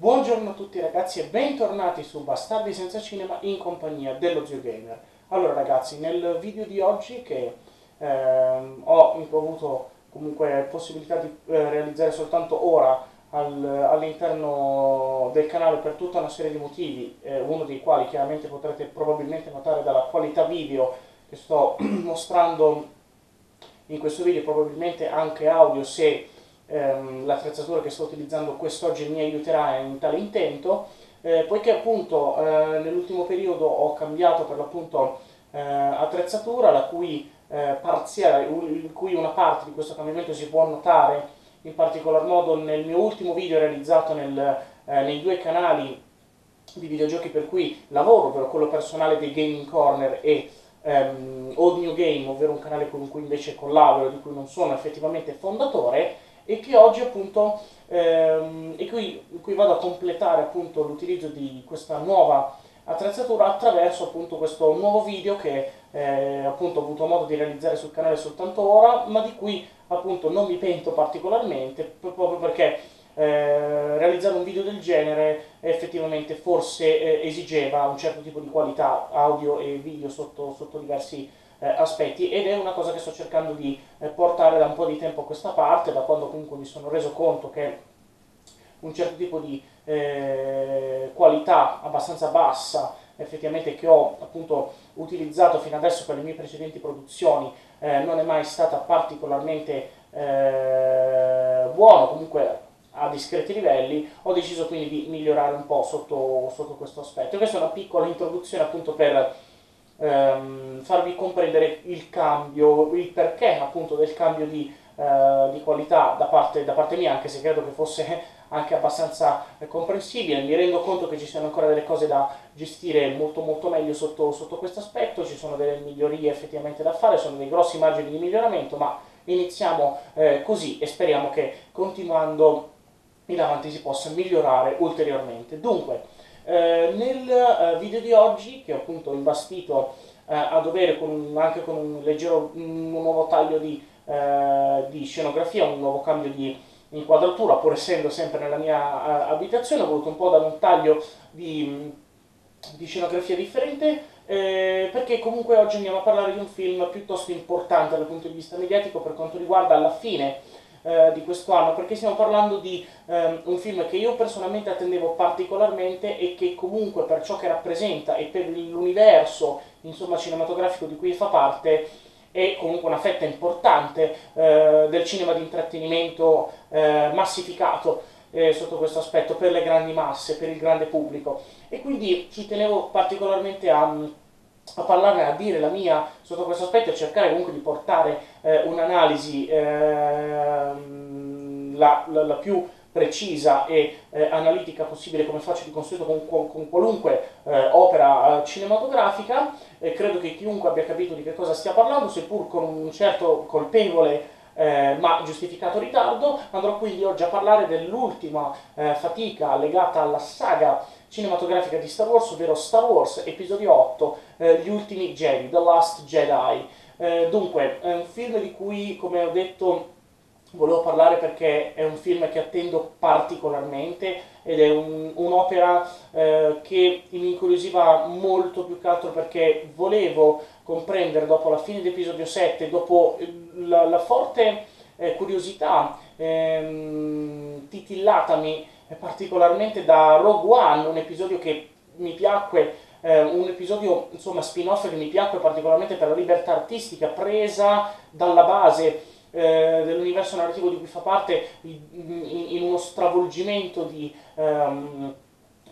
Buongiorno a tutti ragazzi e bentornati su Bastardi senza cinema in compagnia dello Zio Gamer. Allora ragazzi, nel video di oggi che ehm, ho avuto comunque possibilità di eh, realizzare soltanto ora al, all'interno del canale per tutta una serie di motivi, eh, uno dei quali chiaramente potrete probabilmente notare dalla qualità video che sto mostrando in questo video, probabilmente anche audio se ehm, l'attrezzatura che sto utilizzando quest'oggi mi aiuterà in tale intento, eh, poiché appunto eh, nell'ultimo periodo ho cambiato per l'appunto eh, attrezzatura, la cui eh, parziale, in cui una parte di questo cambiamento si può notare in particolar modo nel mio ultimo video realizzato nel, eh, nei due canali di videogiochi per cui lavoro, ovvero quello personale dei Gaming Corner e um, Old New Game, ovvero un canale con cui invece collaboro, di cui non sono effettivamente fondatore, e che oggi appunto, ehm, e qui, qui, vado a completare appunto l'utilizzo di questa nuova attrezzatura attraverso appunto questo nuovo video che eh, appunto ho avuto modo di realizzare sul canale soltanto ora, ma di cui appunto non mi pento particolarmente proprio perché eh, realizzare un video del genere effettivamente forse eh, esigeva un certo tipo di qualità audio e video sotto, sotto diversi eh, aspetti ed è una cosa che sto cercando di eh, portare da un po' di tempo a questa parte, da quando comunque mi sono reso conto che un certo tipo di eh, qualità abbastanza bassa effettivamente che ho appunto utilizzato fino adesso per le mie precedenti produzioni eh, non è mai stata particolarmente eh, buono, comunque a discreti livelli, ho deciso quindi di migliorare un po' sotto, sotto questo aspetto. questa è una piccola introduzione appunto per ehm, farvi comprendere il cambio, il perché appunto del cambio di, eh, di qualità da parte, da parte, mia, anche se credo che fosse anche abbastanza comprensibile. Mi rendo conto che ci siano ancora delle cose da gestire molto molto meglio sotto, sotto questo aspetto, ci sono delle migliorie effettivamente da fare, sono dei grossi margini di miglioramento, ma iniziamo eh, così e speriamo che continuando in avanti si possa migliorare ulteriormente. Dunque, eh, nel eh, video di oggi, che ho appunto imbastito eh, a dovere con anche con un leggero un nuovo taglio di, eh, di, scenografia, un nuovo cambio di inquadratura, pur essendo sempre nella mia abitazione, ho voluto un po' dare un taglio di, di scenografia differente, eh, perché comunque oggi andiamo a parlare di un film piuttosto importante dal punto di vista mediatico per quanto riguarda alla fine eh, di questo anno, perché stiamo parlando di ehm, un film che io personalmente attendevo particolarmente e che comunque per ciò che rappresenta e per l'universo insomma, cinematografico di cui fa parte è comunque una fetta importante eh, del cinema di intrattenimento eh, massificato eh, sotto questo aspetto per le grandi masse, per il grande pubblico. E quindi ci tenevo particolarmente a a parlarne, a dire la mia sotto questo aspetto e cercare comunque di portare eh, un'analisi eh, la, la, la, più precisa e eh, analitica possibile come faccio di consueto con, con, con qualunque eh, opera eh, cinematografica. Credo che chiunque abbia capito di che cosa stia parlando seppur con un certo colpevole eh, ma giustificato ritardo, andrò quindi oggi a parlare dell'ultima eh, fatica legata alla saga cinematografica di Star Wars, ovvero Star Wars Episodio 8, eh, Gli ultimi Jedi, The Last Jedi. Eh, dunque, è un film di cui, come ho detto, volevo parlare perché è un film che attendo particolarmente ed è un, un'opera eh, che mi incuriosiva molto più che altro perché volevo comprendere dopo la fine dell'episodio 7, dopo la, la forte eh, curiosità ehm, titillatami particolarmente da Rogue One, un episodio che mi piacque, eh, un episodio insomma spin-off che mi piacque particolarmente per la libertà artistica presa dalla base eh, dell'universo narrativo di cui fa parte in, in uno stravolgimento di, um,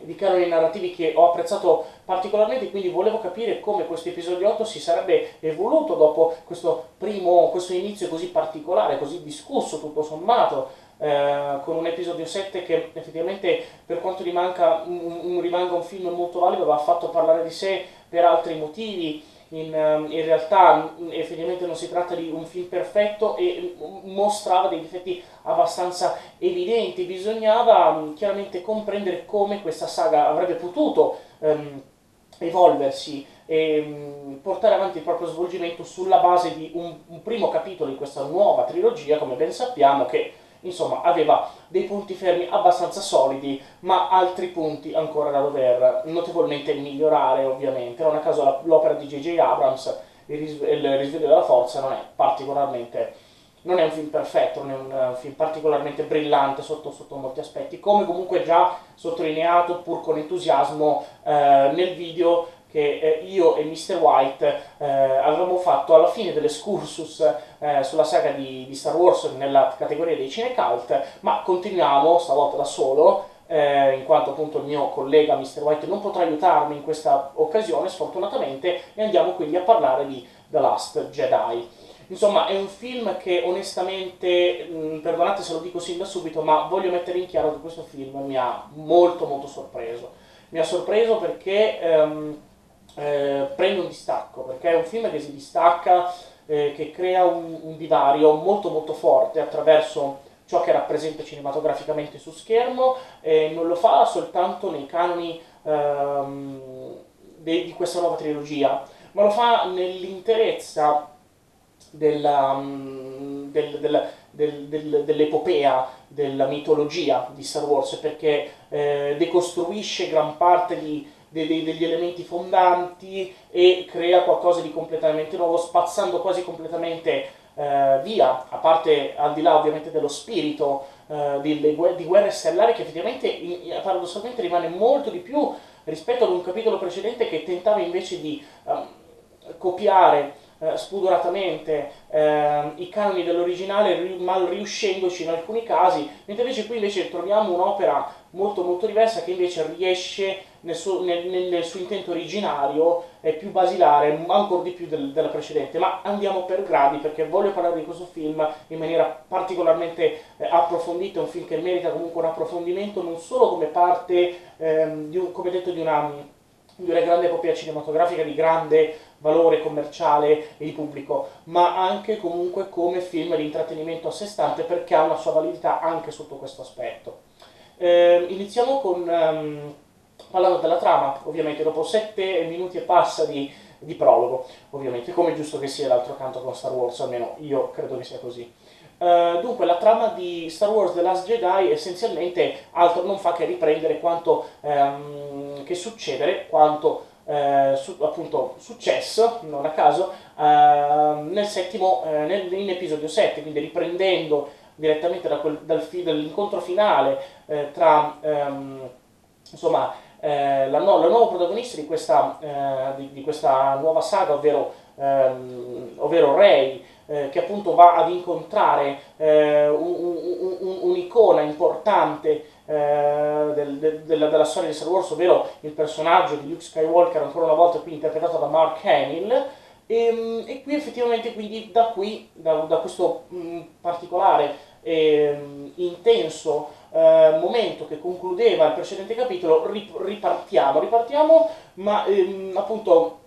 di canoni narrativi che ho apprezzato particolarmente, quindi volevo capire come questo episodio 8 si sarebbe evoluto dopo questo primo, questo inizio così particolare, così discusso tutto sommato, eh, con un episodio 7 che effettivamente per quanto rimanga un, un, rimanga un film molto valido va fatto parlare di sé per altri motivi. In, ehm, in, realtà effettivamente non si tratta di un film perfetto e mostrava dei difetti abbastanza evidenti. Bisognava mm, chiaramente comprendere come questa saga avrebbe potuto um, evolversi e um, portare avanti il proprio svolgimento sulla base di un, un primo capitolo di questa nuova trilogia come ben sappiamo che insomma aveva dei punti fermi abbastanza solidi, ma altri punti ancora da dover notevolmente migliorare ovviamente. Non a caso l'opera di J.J. Abrams, il, risveglio della forza, non è particolarmente non è un film perfetto, non è un uh, film particolarmente brillante sotto, sotto, molti aspetti, come comunque già sottolineato pur con entusiasmo uh, nel video che eh, io e Mr. White eh, avevamo fatto alla fine dell'escursus eh, sulla saga di, di, Star Wars nella categoria dei cinecult, ma continuiamo stavolta da solo, eh, in quanto appunto il mio collega Mr. White non potrà aiutarmi in questa occasione sfortunatamente, e andiamo quindi a parlare di The Last Jedi. Insomma, è un film che onestamente, mh, perdonate se lo dico sin da subito, ma voglio mettere in chiaro che questo film mi ha molto molto sorpreso. Mi ha sorpreso perché ehm, eh, prende un distacco, perché è un film che si distacca, eh, che crea un, un, divario molto molto forte attraverso ciò che rappresenta cinematograficamente su schermo, e non lo fa soltanto nei canoni ehm, de, di questa nuova trilogia, ma lo fa nell'interezza della, um, del, del, del, dell'epopea, della mitologia di Star Wars, perché eh, decostruisce gran parte di, de, de, degli elementi fondanti e crea qualcosa di completamente nuovo, spazzando quasi completamente eh, via, a parte al di là ovviamente dello spirito eh, di, di, guerre stellari che effettivamente paradossalmente rimane molto di più rispetto ad un capitolo precedente che tentava invece di copiare eh, spudoratamente eh, i canoni dell'originale, mal riuscendoci in alcuni casi, mentre invece qui invece troviamo un'opera molto molto diversa che invece riesce nel suo, nel, nel suo intento originario, è più basilare, ancora di più del, della precedente, ma andiamo per gradi perché voglio parlare di questo film in maniera particolarmente eh, approfondita, è un film che merita comunque un approfondimento non solo come parte, ehm, un, come detto, di una, di una grande epopea cinematografica di grande valore commerciale e di pubblico, ma anche comunque come film di intrattenimento a sé stante perché ha una sua validità anche sotto questo aspetto. Eh, iniziamo con, um, parlando della trama, ovviamente dopo sette minuti e passa di, di prologo, ovviamente, come è giusto che sia d'altro canto con Star Wars, almeno io credo che sia così. Uh, dunque, la trama di Star Wars The Last Jedi essenzialmente altro non fa che riprendere quanto um, che succedere, quanto uh, su, appunto successo, non a caso, uh, nel settimo, nel, in episodio 7, quindi riprendendo direttamente da quel, dal fi, dall'incontro finale eh, tra ehm, insomma, eh, la, no, la, nuova protagonista di questa, eh, di, di questa, nuova saga, ovvero, ehm, ovvero Rey, eh, che appunto va ad incontrare eh, un, un, un'icona importante eh, del, del, della, della, storia di Star Wars, ovvero il personaggio di Luke Skywalker, ancora una volta qui interpretato da Mark Hamill, e, ehm, e, qui effettivamente quindi da qui, da, da questo mh, particolare eh, intenso eh, momento che concludeva il precedente capitolo, ripartiamo, ripartiamo, ma ehm, appunto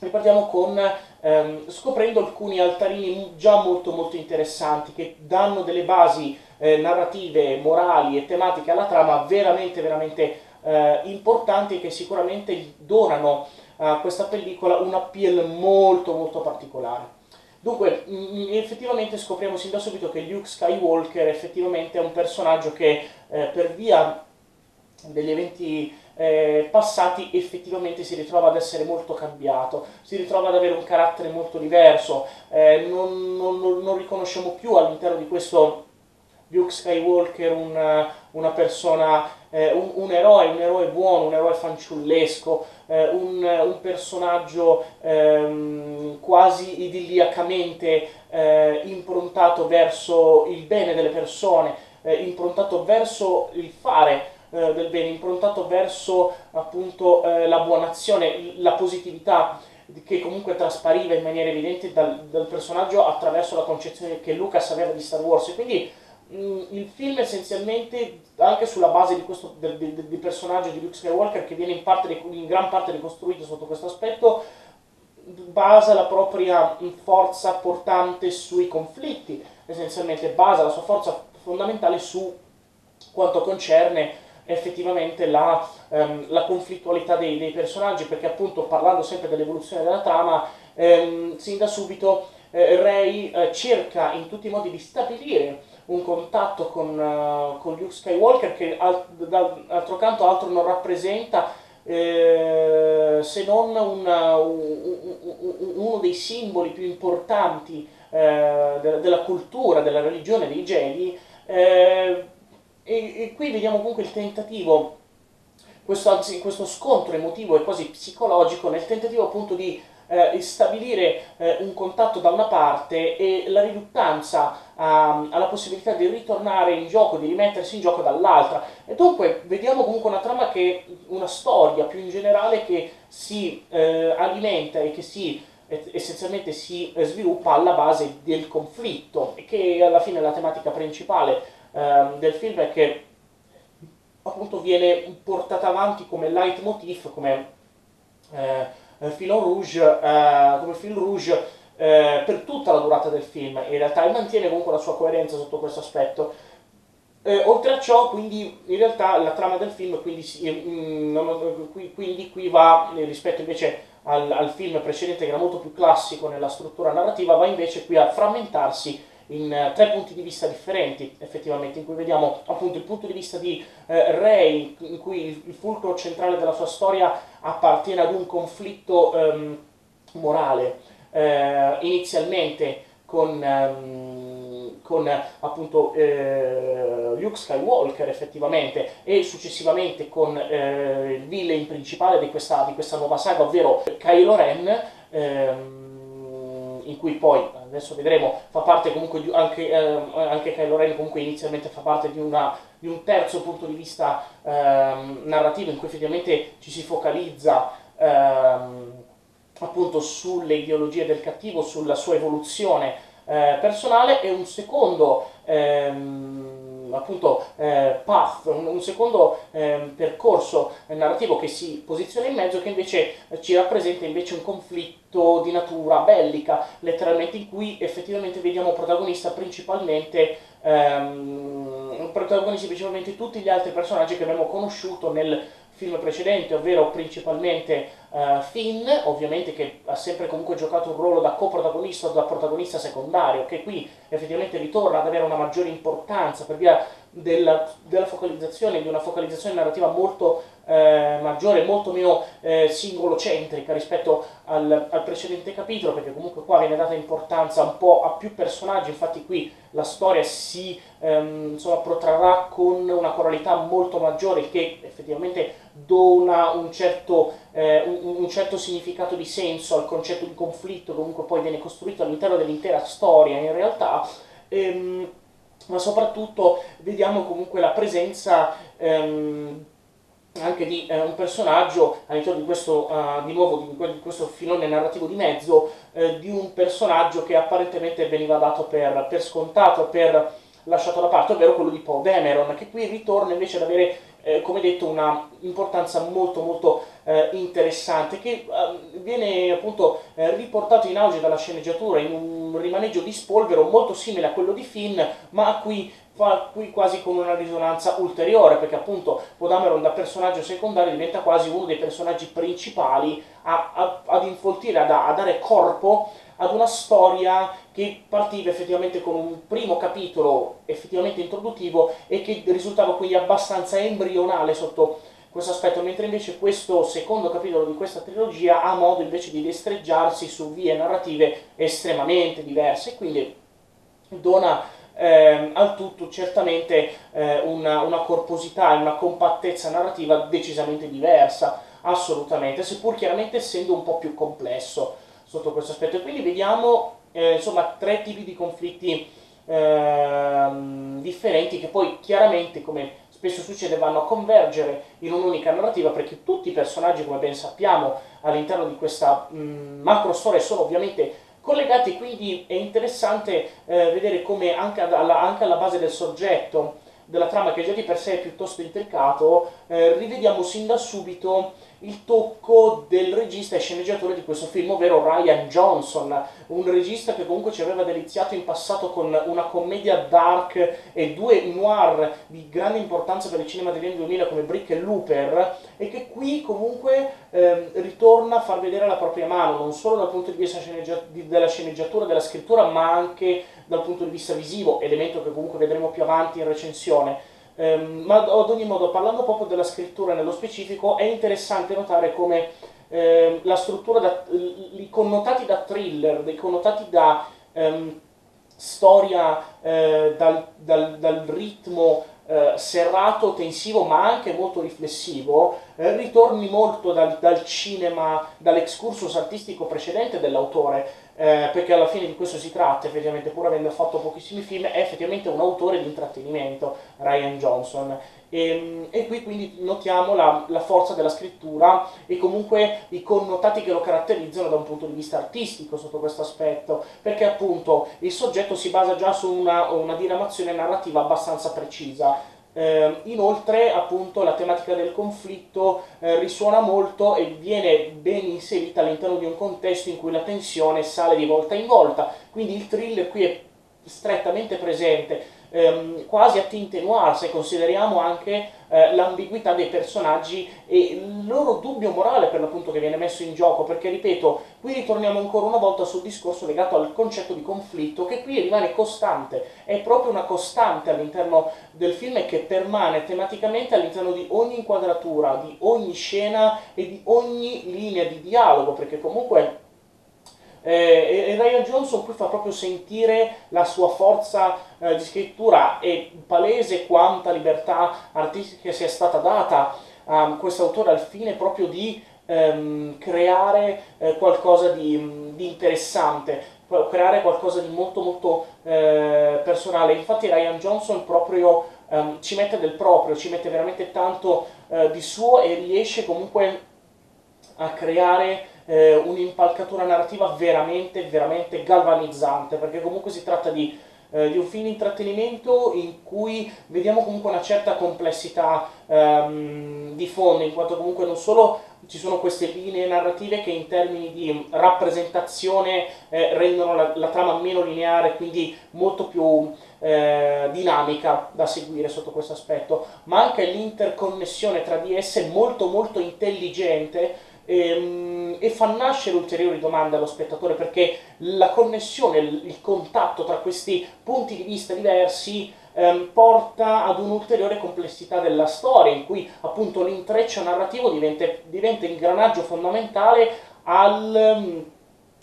ripartiamo con ehm, scoprendo alcuni altarini già molto molto interessanti che danno delle basi eh, narrative, morali e tematiche alla trama veramente veramente eh, importanti che sicuramente donano a questa pellicola un appeal molto molto particolare. Dunque, effettivamente scopriamo sin da subito che Luke Skywalker effettivamente è un personaggio che eh, per via degli eventi eh, passati effettivamente si ritrova ad essere molto cambiato, si ritrova ad avere un carattere molto diverso, eh, non, non, non, riconosciamo più all'interno di questo Luke Skywalker una, una persona, eh, un, un, eroe, un eroe buono, un eroe fanciullesco, eh, un, un, personaggio ehm, quasi idilliacamente eh, improntato verso il bene delle persone, eh, improntato verso il fare eh, del bene, improntato verso appunto eh, la buona azione, la positività che comunque traspariva in maniera evidente dal, dal, personaggio attraverso la concezione che Lucas aveva di Star Wars. E quindi il film essenzialmente anche sulla base di questo, del, del, del, personaggio di Luke Skywalker che viene in, parte, in gran parte ricostruito sotto questo aspetto basa la propria forza portante sui conflitti essenzialmente basa la sua forza fondamentale su quanto concerne effettivamente la, um, la conflittualità dei, dei, personaggi, perché appunto parlando sempre dell'evoluzione della trama, um, sin da subito eh, Ray eh, cerca in tutti i modi di stabilire un contatto con, uh, con Luke Skywalker che al, d'altro canto altro non rappresenta eh, se non una, un, un, uno dei simboli più importanti eh, de, della cultura, della religione dei Jedi. Eh, e, e, qui vediamo comunque il tentativo, questo, anzi, questo scontro emotivo e quasi psicologico nel tentativo appunto di eh, stabilire eh, un contatto da una parte e la riluttanza um, alla possibilità di ritornare in gioco, di rimettersi in gioco dall'altra. E dunque vediamo comunque una trama che, una storia più in generale che si eh, alimenta e che si essenzialmente si sviluppa alla base del conflitto e che alla fine la tematica principale ehm, del film è che appunto viene portata avanti come leitmotiv, come eh, eh, filon rouge, eh, come fil rouge eh, per tutta la durata del film in realtà e mantiene comunque la sua coerenza sotto questo aspetto. Eh, oltre a ciò, quindi, in realtà la trama del film, quindi, mm, non, quindi qui va, rispetto invece al, al, film precedente che era molto più classico nella struttura narrativa, va invece qui a frammentarsi in uh, tre punti di vista differenti, effettivamente, in cui vediamo appunto il punto di vista di uh, Rey, in cui il, fulcro centrale della sua storia appartiene ad un conflitto um, morale, uh, inizialmente con, um, con appunto Luke Skywalker effettivamente e successivamente con il villain principale di questa, di questa, nuova saga, ovvero Kylo Ren. Um, in cui poi, adesso vedremo, fa parte comunque di, anche, eh, anche Kylo Ren comunque inizialmente fa parte di, una, di un terzo punto di vista ehm, narrativo in cui effettivamente ci si focalizza ehm, appunto sulle ideologie del cattivo, sulla sua evoluzione eh, personale. E un secondo ehm, appunto eh, path, un, un secondo eh, percorso narrativo che si posiziona in mezzo che invece eh, ci rappresenta invece un conflitto di natura bellica, letteralmente in cui effettivamente vediamo protagonista principalmente ehm, protagonisti principalmente tutti gli altri personaggi che abbiamo conosciuto nel film precedente, ovvero principalmente uh, Finn, ovviamente che ha sempre comunque giocato un ruolo da coprotagonista o da protagonista secondario, che qui effettivamente ritorna ad avere una maggiore importanza per via della, della focalizzazione, di una focalizzazione narrativa molto eh, maggiore, molto meno eh, singolocentrica rispetto al, al, precedente capitolo, perché comunque qua viene data importanza un po' a più personaggi, infatti qui la storia si ehm, insomma, protrarrà con una coralità molto maggiore, che effettivamente dona un certo, eh, un, un certo, significato di senso al concetto di conflitto, comunque poi viene costruito all'interno dell'intera storia in realtà. Ehm, ma soprattutto vediamo comunque la presenza ehm, anche di eh, un personaggio all'interno di questo, uh, di nuovo, di, di, questo filone narrativo di mezzo, eh, di un personaggio che apparentemente veniva dato per, per, scontato, per lasciato da parte, ovvero quello di Poe Dameron, che qui ritorna invece ad avere, eh, come detto, una importanza molto molto eh, interessante, che ehm, viene appunto eh, riportato in auge dalla sceneggiatura in un rimaneggio di spolvero molto simile a quello di Finn, ma qui qui quasi con una risonanza ulteriore, perché appunto Podameron da personaggio secondario diventa quasi uno dei personaggi principali a, a, ad infoltire, a, a dare corpo ad una storia che partiva effettivamente con un primo capitolo effettivamente introduttivo e che risultava quindi abbastanza embrionale sotto questo aspetto, mentre invece questo secondo capitolo di questa trilogia ha modo invece di destreggiarsi su vie narrative estremamente diverse, quindi dona eh, al tutto certamente eh, una, una corposità e una compattezza narrativa decisamente diversa, assolutamente, seppur chiaramente essendo un po' più complesso sotto questo aspetto. Quindi vediamo eh, insomma tre tipi di conflitti ehm, differenti che poi chiaramente, come spesso succede, vanno a convergere in un'unica narrativa perché tutti i personaggi, come ben sappiamo, all'interno di questa mh, macro storia sono ovviamente collegati, quindi è interessante eh, vedere come anche alla, anche alla, base del soggetto della trama, che già di per sé è piuttosto intricato, eh, rivediamo sin da subito il tocco del regista e sceneggiatore di questo film, ovvero Ryan Johnson, un regista che comunque ci aveva deliziato in passato con una commedia dark e due noir di grande importanza per il cinema degli anni 2000 come Brick e Looper e che qui comunque eh, ritorna a far vedere la propria mano, non solo dal punto di vista sceneggia- della sceneggiatura, della scrittura, ma anche dal punto di vista visivo, elemento che comunque vedremo più avanti in recensione. Um, ma ad ogni modo, parlando proprio della scrittura nello specifico, è interessante notare come eh, la struttura, da, i connotati da thriller, dei connotati da um, storia, eh, dal, dal, dal, ritmo eh, serrato, tensivo, ma anche molto riflessivo, eh, ritorni molto dal, dal cinema, dall'excursus artistico precedente dell'autore eh, perché alla fine di questo si tratta, effettivamente, pur avendo fatto pochissimi film, è effettivamente un autore di intrattenimento, Ryan Johnson. E, ehm, e qui quindi notiamo la, la, forza della scrittura e comunque i connotati che lo caratterizzano da un punto di vista artistico sotto questo aspetto, perché appunto il soggetto si basa già su una, una diramazione narrativa abbastanza precisa eh, inoltre, appunto, la tematica del conflitto eh, risuona molto e viene ben inserita all'interno di un contesto in cui la tensione sale di volta in volta, quindi il thriller qui è strettamente presente ehm, quasi a tinte noir se consideriamo anche eh, l'ambiguità dei personaggi e il loro dubbio morale per l'appunto che viene messo in gioco, perché ripeto, qui ritorniamo ancora una volta sul discorso legato al concetto di conflitto che qui rimane costante, è proprio una costante all'interno del film e che permane tematicamente all'interno di ogni inquadratura, di ogni scena e di ogni linea di dialogo, perché comunque eh, e Ryan Johnson qui fa proprio sentire la sua forza eh, di scrittura e palese quanta libertà artistica sia stata data a questo autore al fine proprio di ehm, creare eh, qualcosa di, di, interessante, creare qualcosa di molto molto eh, personale. Infatti Ryan Johnson proprio ehm, ci mette del proprio, ci mette veramente tanto eh, di suo e riesce comunque a creare eh, un'impalcatura narrativa veramente, veramente galvanizzante, perché comunque si tratta di, eh, di, un film di intrattenimento in cui vediamo comunque una certa complessità ehm, di fondo, in quanto comunque non solo ci sono queste linee narrative che in termini di rappresentazione eh, rendono la, la, trama meno lineare, quindi molto più eh, dinamica da seguire sotto questo aspetto, ma anche l'interconnessione tra di esse molto molto intelligente e, ehm, e, fa nascere ulteriori domande allo spettatore perché la connessione, il, contatto tra questi punti di vista diversi ehm, porta ad un'ulteriore complessità della storia in cui appunto l'intreccio narrativo diventa, diventa ingranaggio fondamentale al, ehm,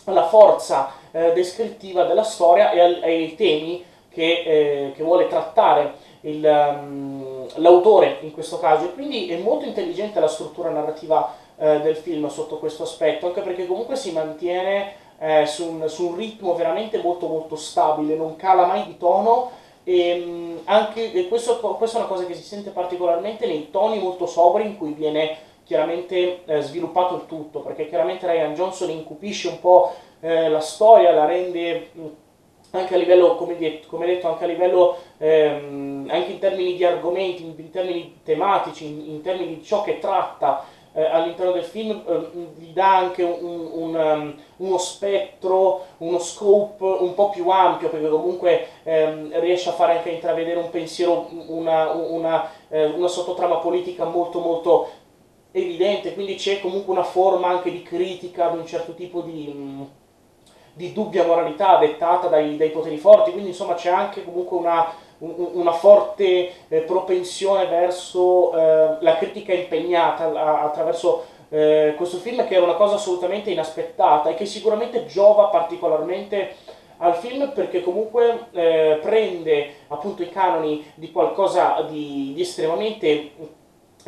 alla forza eh, descrittiva della storia e al, ai temi che, eh, che vuole trattare um, l'autore in questo caso. E quindi è molto intelligente la struttura narrativa eh, del film sotto questo aspetto, anche perché comunque si mantiene eh, su, un, su, un, ritmo veramente molto molto stabile, non cala mai di tono e, mm, anche, e questo, questa è una cosa che si sente particolarmente nei toni molto sobri in cui viene chiaramente eh, sviluppato il tutto, perché chiaramente Ryan Johnson incupisce un po' eh, la storia, la rende mm, anche a livello, come detto, come detto anche a livello, ehm, anche in termini di argomenti, in, in termini tematici, in, in termini di ciò che tratta, eh, all'interno del film eh, gli dà anche un, un, um, uno spettro, uno scope un po' più ampio, perché comunque ehm, riesce a fare anche intravedere un pensiero, una, una, eh, una sottotrama politica molto molto evidente, quindi c'è comunque una forma anche di critica ad un certo tipo di... Mm, di dubbia moralità dettata dai, dai poteri forti, quindi insomma c'è anche comunque una, una forte eh, propensione verso eh, la critica impegnata attraverso eh, questo film che era una cosa assolutamente inaspettata e che sicuramente giova particolarmente al film perché comunque prende appunto i canoni di qualcosa di, di estremamente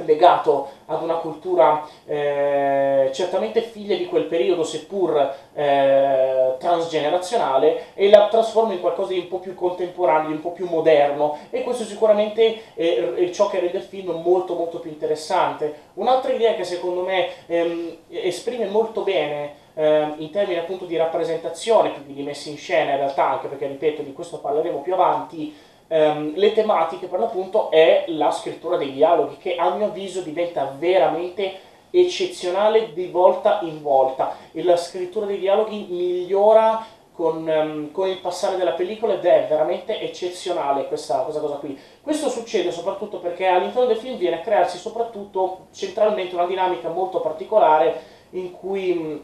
legato ad una cultura eh, certamente figlia di quel periodo, seppur eh, transgenerazionale, e la trasforma in qualcosa di un po' più contemporaneo, di un po' più moderno, e questo sicuramente è ciò che rende il film molto molto più interessante. Un'altra idea che secondo me ehm, esprime molto bene ehm, in termini appunto di rappresentazione, più di messa in scena in realtà, anche perché ripeto di questo parleremo più avanti, ehm, le tematiche per l'appunto è la scrittura dei dialoghi che a mio avviso diventa veramente eccezionale di volta in volta e la scrittura dei dialoghi migliora con, um, con, il passare della pellicola ed è veramente eccezionale questa, questa, cosa qui. Questo succede soprattutto perché all'interno del film viene a crearsi soprattutto centralmente una dinamica molto particolare in cui um,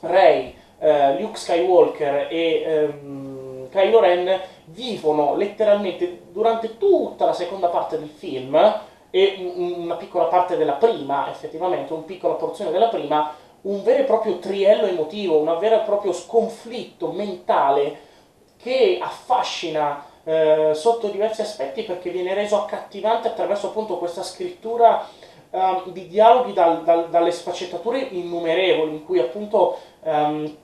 Rey, uh, Luke Skywalker e um, Kylo Ren vivono letteralmente durante tutta la seconda parte del film e una piccola parte della prima, effettivamente, una piccola porzione della prima, un vero e proprio triello emotivo, un vero e proprio sconflitto mentale che affascina eh, sotto diversi aspetti perché viene reso accattivante attraverso appunto questa scrittura um, di dialoghi dal, dal, dalle sfaccettature innumerevoli in cui appunto um,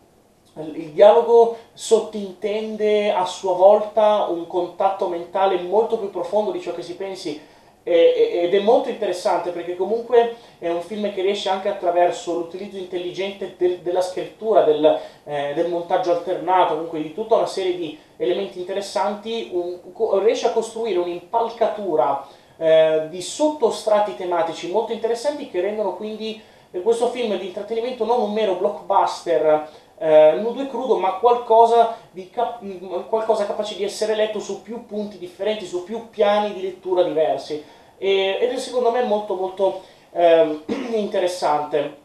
il dialogo sottintende a sua volta un contatto mentale molto più profondo di ciò che si pensi. Ed è molto interessante perché comunque è un film che riesce anche attraverso l'utilizzo intelligente del, della scrittura, del, eh, del, montaggio alternato, comunque di tutta una serie di elementi interessanti, un, riesce a costruire un'impalcatura eh, di sottostrati tematici molto interessanti che rendono quindi questo film di intrattenimento non un mero blockbuster eh, nudo e crudo, ma qualcosa, cap- qualcosa, capace di essere letto su più punti differenti, su più piani di lettura diversi. E, ed è secondo me molto molto eh, interessante.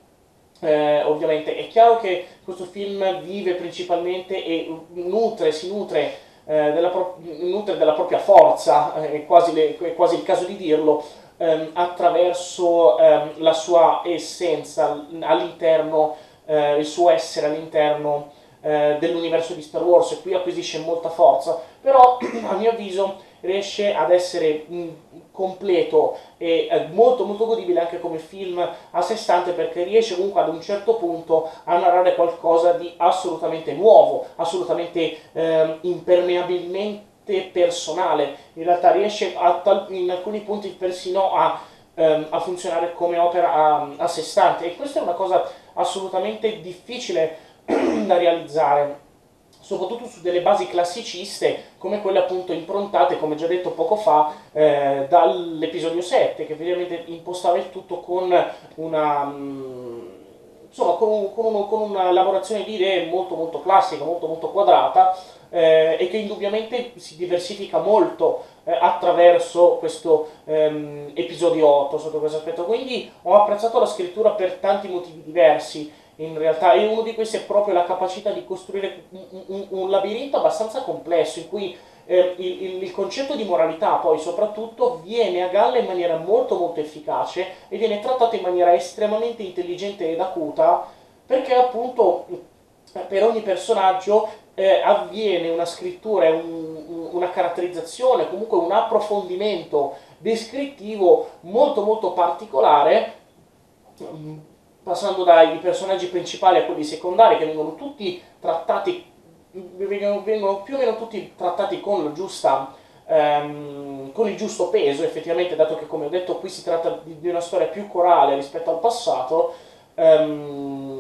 Eh, ovviamente è chiaro che questo film vive principalmente e nutre, si nutre, eh, della, nutre della, propria forza, eh, è quasi, le, è quasi, il caso di dirlo, ehm, attraverso ehm, la sua essenza all'interno eh, il suo essere all'interno eh, dell'universo di Star Wars e qui acquisisce molta forza, però a mio avviso riesce ad essere completo e eh, molto molto godibile anche come film a sé stante perché riesce comunque ad un certo punto a narrare qualcosa di assolutamente nuovo, assolutamente eh, impermeabilmente personale, in realtà riesce tal, in alcuni punti persino a, ehm, a funzionare come opera a, a sé stante. E questa è una cosa assolutamente difficile da realizzare soprattutto su delle basi classiciste come quelle appunto improntate, come già detto poco fa, eh, dall'episodio 7, che ovviamente impostava il tutto con una, mm, insomma, con, con, con una lavorazione di idee molto molto classica, molto molto quadrata, eh, e che indubbiamente si diversifica molto eh, attraverso questo ehm, episodio 8 sotto questo aspetto. Quindi ho apprezzato la scrittura per tanti motivi diversi in realtà e uno di questi è proprio la capacità di costruire un, un, un labirinto abbastanza complesso in cui eh, il, il, concetto di moralità poi soprattutto viene a galla in maniera molto molto efficace e viene trattato in maniera estremamente intelligente ed acuta perché appunto per ogni personaggio eh, avviene una scrittura, un, una caratterizzazione, comunque un approfondimento descrittivo molto molto particolare, mm, passando dai personaggi principali a quelli secondari che vengono tutti trattati, vengono, vengono più o meno tutti trattati con giusta ehm, con il giusto peso, effettivamente, dato che come ho detto qui si tratta di, di una storia più corale rispetto al passato, ehm,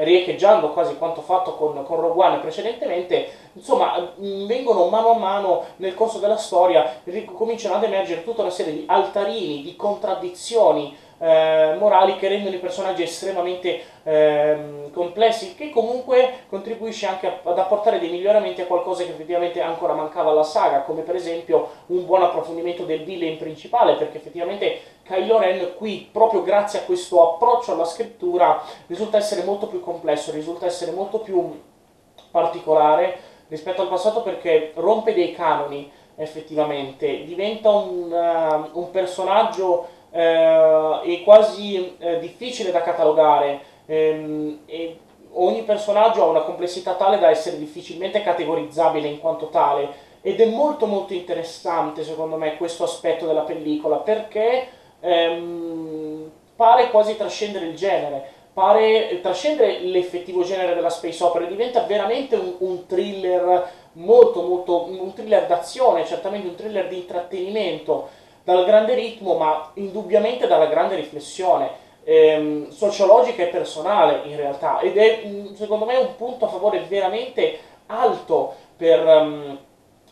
riecheggiando quasi quanto fatto con, con Rogue precedentemente, insomma, mm, vengono mano a mano nel corso della storia, cominciano ad emergere tutta una serie di altarini, di contraddizioni eh, morali che rendono i personaggi estremamente eh, complessi, che comunque contribuisce anche a, ad apportare dei miglioramenti a qualcosa che effettivamente ancora mancava alla saga, come per esempio un buon approfondimento del villain principale, perché effettivamente Kylo Ren qui, proprio grazie a questo approccio alla scrittura, risulta essere molto più complesso, risulta essere molto più particolare rispetto al passato perché rompe dei canoni effettivamente, diventa un, uh, un personaggio uh, quasi uh, difficile da catalogare. Um, e ogni personaggio ha una complessità tale da essere difficilmente categorizzabile in quanto tale. Ed è molto molto interessante secondo me questo aspetto della pellicola perché um, pare quasi trascendere il genere. Pare trascendere l'effettivo genere della space opera, diventa veramente un, un thriller molto molto, un thriller d'azione, certamente un thriller di intrattenimento, dal grande ritmo ma indubbiamente dalla grande riflessione. Ehm, sociologica e personale in realtà ed è secondo me un punto a favore veramente alto per, um,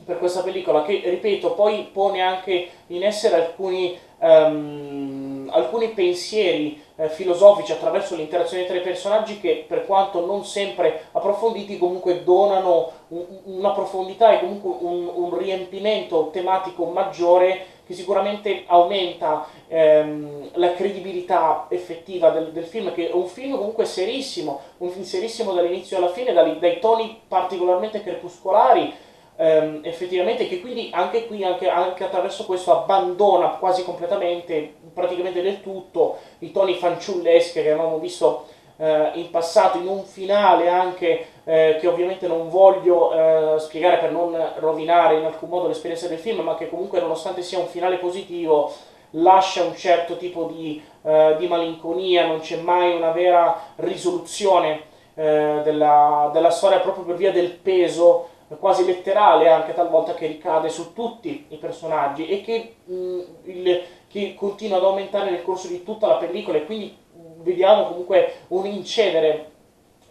per questa pellicola che ripeto poi pone anche in essere alcuni um, alcuni pensieri eh, filosofici attraverso l'interazione tra i personaggi che per quanto non sempre approfonditi comunque donano un, una profondità e comunque un, un riempimento tematico maggiore che sicuramente aumenta ehm, la credibilità effettiva del, del, film, che è un film comunque serissimo, un film serissimo dall'inizio alla fine, dai, dai toni particolarmente crepuscolari, ehm, effettivamente, che quindi anche qui, anche, anche, attraverso questo, abbandona quasi completamente, praticamente del tutto, i toni fanciulleschi che avevamo visto eh, in passato, in un finale anche eh, che ovviamente non voglio eh, spiegare per non rovinare in alcun modo l'esperienza del film, ma che comunque nonostante sia un finale positivo, lascia un certo tipo di, eh, di malinconia, non c'è mai una vera risoluzione eh, della, della storia proprio per via del peso quasi letterale anche talvolta che ricade su tutti i personaggi e che, mh, il, che continua ad aumentare nel corso di tutta la pellicola e quindi vediamo comunque un incedere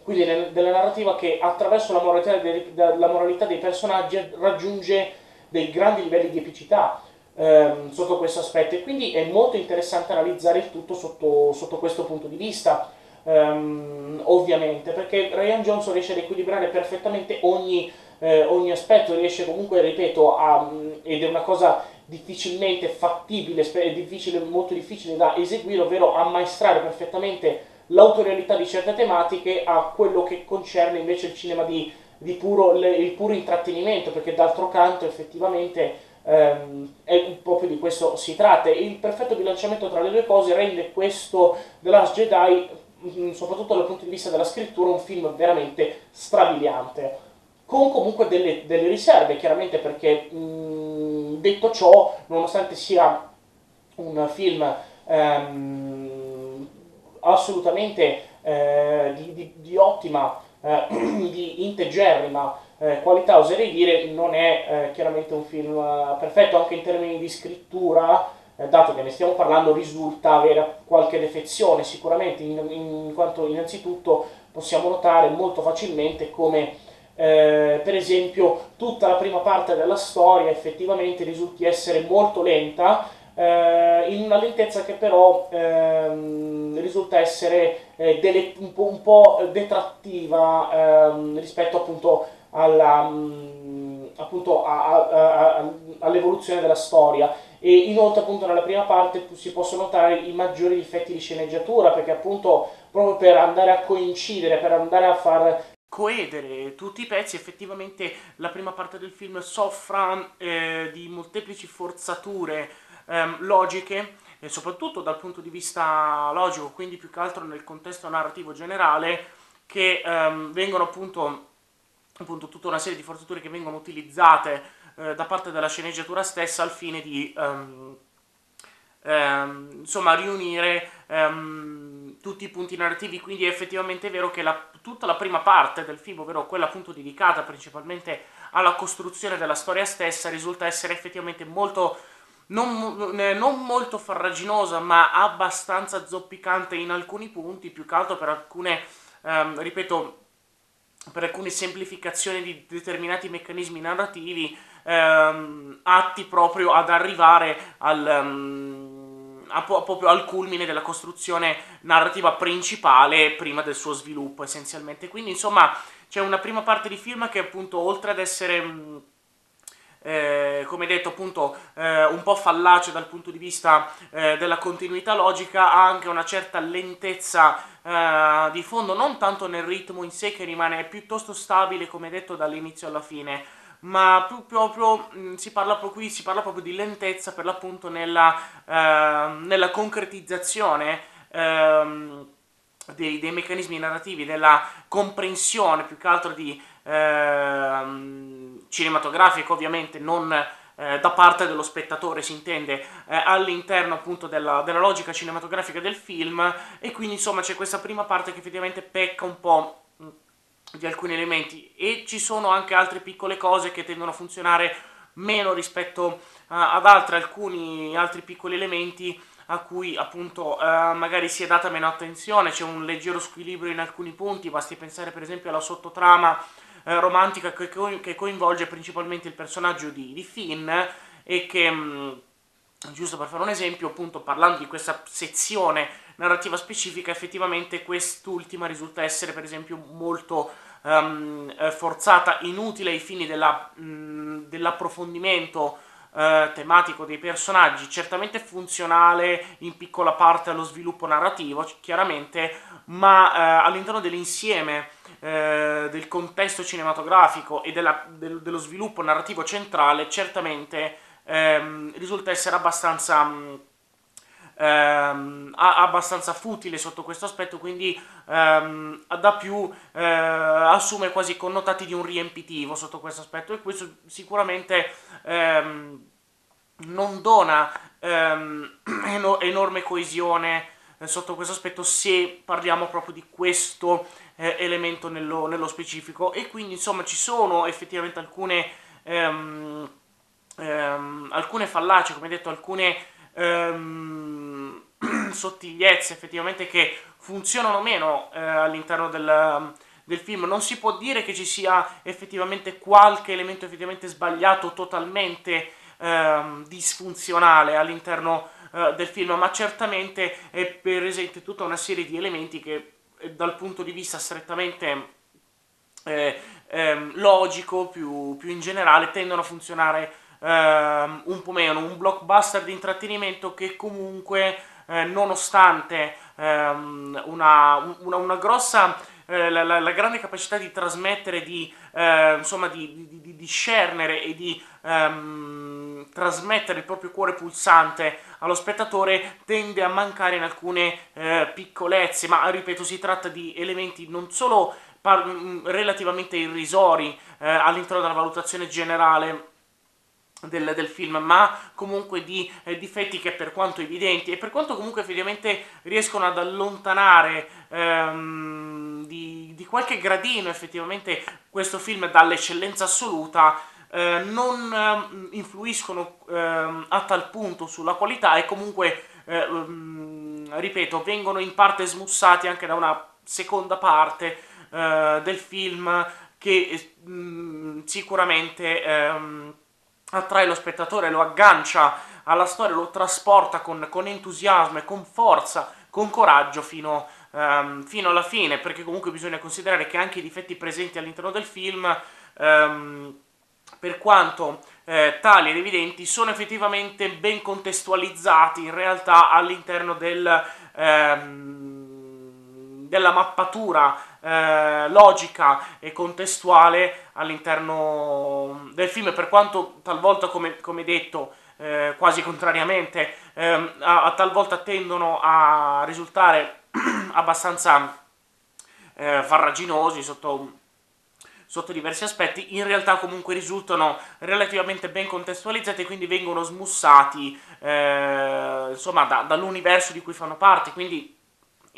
quindi della narrativa che attraverso la moralità, dei, la moralità dei personaggi raggiunge dei grandi livelli di epicità ehm, sotto questo aspetto. E quindi è molto interessante analizzare il tutto sotto, sotto questo punto di vista ehm, ovviamente perché Ryan Johnson riesce ad equilibrare perfettamente ogni eh, ogni aspetto riesce comunque, ripeto, a, ed è una cosa difficilmente fattibile, difficile, molto difficile da eseguire, ovvero ammaestrare perfettamente l'autorialità di certe tematiche a quello che concerne invece il cinema di, di puro, il puro intrattenimento, perché d'altro canto effettivamente ehm, è proprio di questo si tratta. Il perfetto bilanciamento tra le due cose rende questo The Last Jedi, mm, soprattutto dal punto di vista della scrittura, un film veramente strabiliante con comunque delle, delle riserve, chiaramente perché mh, detto ciò, nonostante sia un film ehm, assolutamente eh, di, di, di, ottima, eh, di integerrima eh, qualità, oserei dire, non è eh, chiaramente un film eh, perfetto, anche in termini di scrittura, eh, dato che ne stiamo parlando, risulta avere qualche defezione sicuramente, in, in quanto innanzitutto possiamo notare molto facilmente come eh, per esempio tutta la prima parte della storia effettivamente risulti essere molto lenta, eh, in una lentezza che però ehm, risulta essere eh, delle, un, po', un, po', detrattiva ehm, rispetto appunto, a, all'evoluzione della storia. E inoltre appunto nella prima parte si possono notare i maggiori difetti di sceneggiatura perché appunto proprio per andare a coincidere, per andare a far coedere tutti i pezzi, effettivamente la prima parte del film soffra eh, di molteplici forzature ehm, logiche, e soprattutto dal punto di vista logico, quindi più che altro nel contesto narrativo generale, che ehm, vengono appunto, appunto, tutta una serie di forzature che vengono utilizzate eh, da parte della sceneggiatura stessa al fine di ehm, ehm, insomma riunire ehm, tutti i punti narrativi, quindi è effettivamente vero che la, tutta la prima parte del film, ovvero quella appunto dedicata principalmente alla costruzione della storia stessa, risulta essere effettivamente molto non, non, molto farraginosa, ma abbastanza zoppicante in alcuni punti, più che altro per alcune, ehm, ripeto, per alcune semplificazioni di determinati meccanismi narrativi, ehm, atti proprio ad arrivare al... Um, a, proprio al culmine della costruzione narrativa principale prima del suo sviluppo essenzialmente. Quindi insomma c'è una prima parte di film che appunto oltre ad essere... Mm, eh, come detto appunto eh, un po' fallace dal punto di vista eh, della continuità logica ha anche una certa lentezza eh, di fondo non tanto nel ritmo in sé che rimane piuttosto stabile come detto dall'inizio alla fine ma più proprio mh, mm, si, parla proprio, qui, si parla proprio di lentezza per l'appunto nella, eh, nella concretizzazione eh, dei, dei, meccanismi narrativi, della comprensione più che altro di eh, cinematografica ovviamente non eh, da parte dello spettatore si intende eh, all'interno appunto della, della, logica cinematografica del film. E quindi insomma c'è questa prima parte che effettivamente pecca un po' di alcuni elementi. E ci sono anche altre piccole cose che tendono a funzionare meno rispetto uh, ad altre, alcuni altri piccoli elementi a cui appunto uh, magari si è data meno attenzione, c'è un leggero squilibrio in alcuni punti, basti pensare per esempio alla sottotrama uh, romantica che, co che, coinvolge principalmente il personaggio di, di Finn e che... Mh, giusto per fare un esempio, appunto parlando di questa sezione narrativa specifica, effettivamente quest'ultima risulta essere per esempio molto um, forzata, inutile ai fini della, mh, dell'approfondimento uh, tematico dei personaggi, certamente funzionale in piccola parte allo sviluppo narrativo, chiaramente, ma uh, all'interno dell'insieme uh, del contesto cinematografico e della, del, dello sviluppo narrativo centrale, certamente um, risulta essere abbastanza... Um, ehm, abbastanza futile sotto questo aspetto, quindi ehm, da più eh, assume quasi connotati di un riempitivo sotto questo aspetto e questo sicuramente ehm, non dona ehm, enorme coesione eh, sotto questo aspetto se parliamo proprio di questo eh, elemento nello, nello, specifico. E quindi insomma ci sono effettivamente alcune, ehm, ehm, alcune fallacie, come detto, alcune ehm, sottigliezze effettivamente che funzionano meno eh, all'interno del, del, film. Non si può dire che ci sia effettivamente qualche elemento effettivamente sbagliato, totalmente ehm, disfunzionale all'interno eh, del film, ma certamente è presente tutta una serie di elementi che eh, dal punto di vista strettamente eh, ehm, logico, più, più in generale, tendono a funzionare ehm, un po' meno, un blockbuster di intrattenimento che comunque eh, nonostante ehm, una, una, una, grossa eh, la, la, la, grande capacità di trasmettere, di, eh, insomma, di, di, di, discernere e di ehm, trasmettere il proprio cuore pulsante allo spettatore tende a mancare in alcune eh, piccolezze, ma ripeto, si tratta di elementi non solo par- relativamente irrisori eh, all'interno della valutazione generale del, del, film, ma comunque di eh, difetti che per quanto evidenti e per quanto comunque effettivamente riescono ad allontanare ehm, di, di, qualche gradino effettivamente questo film dall'eccellenza assoluta, eh, non eh, influiscono ehm, a tal punto sulla qualità e comunque, ehm, ripeto, vengono in parte smussati anche da una seconda parte eh, del film che mm, sicuramente ehm, attrae lo spettatore, lo aggancia alla storia, lo trasporta con, con entusiasmo e con forza, con coraggio fino, um, fino, alla fine, perché comunque bisogna considerare che anche i difetti presenti all'interno del film, um, per quanto eh, tali ed evidenti, sono effettivamente ben contestualizzati in realtà all'interno del... Um, della mappatura eh, logica e contestuale all'interno del film, per quanto talvolta, come, come detto, eh, quasi contrariamente, eh, a, a, talvolta tendono a risultare abbastanza eh, farraginosi sotto, sotto diversi aspetti, in realtà comunque risultano relativamente ben contestualizzati e quindi vengono smussati eh, insomma da, dall'universo di cui fanno parte, quindi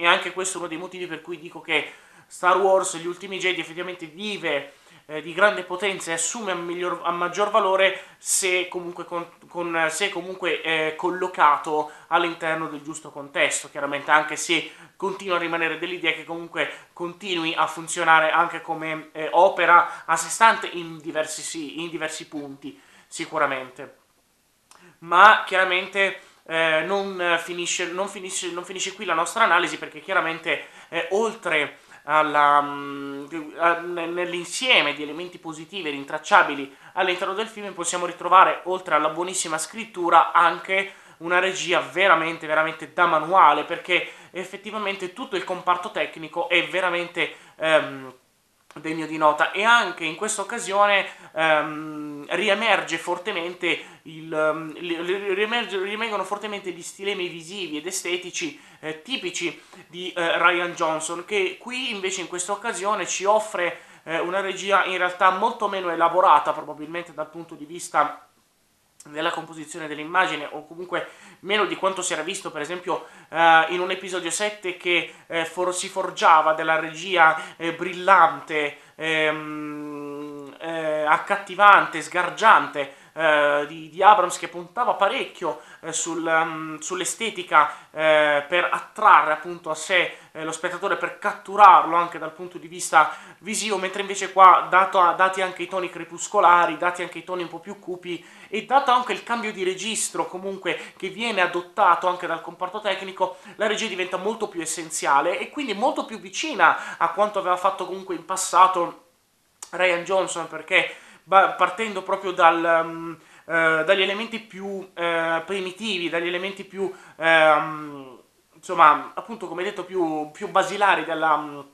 e anche questo è uno dei motivi per cui dico che Star Wars, gli ultimi Jedi, effettivamente vive eh, di grande potenza e assume a, miglior, a maggior valore se comunque, con, con, se comunque eh, collocato all'interno del giusto contesto, chiaramente anche se continua a rimanere dell'idea che comunque continui a funzionare anche come eh, opera a sé stante in diversi, sì, in diversi punti, sicuramente. Ma chiaramente eh, non, finisce, non, finisce, non, finisce, qui la nostra analisi perché chiaramente eh, oltre alla, mm, nell'insieme di elementi positivi rintracciabili all'interno del film possiamo ritrovare oltre alla buonissima scrittura anche una regia veramente veramente da manuale perché effettivamente tutto il comparto tecnico è veramente ehm, degno di nota. E anche in questa occasione ehm, riemerge fortemente il, um, riemerge, riemergono fortemente gli stilemi visivi ed estetici eh, tipici di eh, Ryan Johnson che qui invece in questa occasione ci offre eh, una regia in realtà molto meno elaborata probabilmente dal punto di vista nella composizione dell'immagine o comunque meno di quanto si era visto per esempio eh, in un episodio 7 che eh, for si forgiava della regia eh, brillante, ehm, eh, accattivante, sgargiante eh, di, di, Abrams che puntava parecchio sul, um, sull'estetica eh, per attrarre appunto a sé eh, lo spettatore, per catturarlo anche dal punto di vista visivo, mentre invece qua, dato, dati anche i toni crepuscolari, dati anche i toni un po' più cupi e dato anche il cambio di registro comunque che viene adottato anche dal comparto tecnico, la regia diventa molto più essenziale e quindi molto più vicina a quanto aveva fatto comunque in passato Ryan Johnson perché partendo proprio dal, um, uh, dagli elementi più uh, primitivi, dagli elementi più, um, insomma, appunto come detto, più, più basilari della...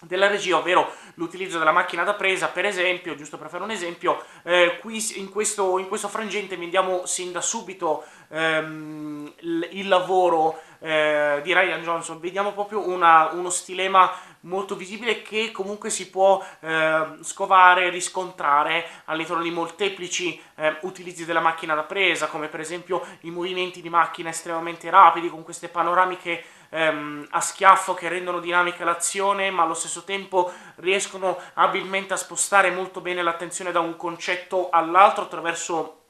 Della regia, ovvero l'utilizzo della macchina da presa, per esempio, giusto per fare un esempio, eh, qui in questo, in questo, frangente vediamo sin da subito ehm, il, il, lavoro eh, di Ryan Johnson, vediamo proprio una, uno stilema molto visibile che comunque si può eh, scovare, riscontrare all'interno di molteplici eh, utilizzi della macchina da presa, come per esempio i movimenti di macchina estremamente rapidi con queste panoramiche ehm, a schiaffo che rendono dinamica l'azione, ma allo stesso tempo riescono abilmente a spostare molto bene l'attenzione da un concetto all'altro attraverso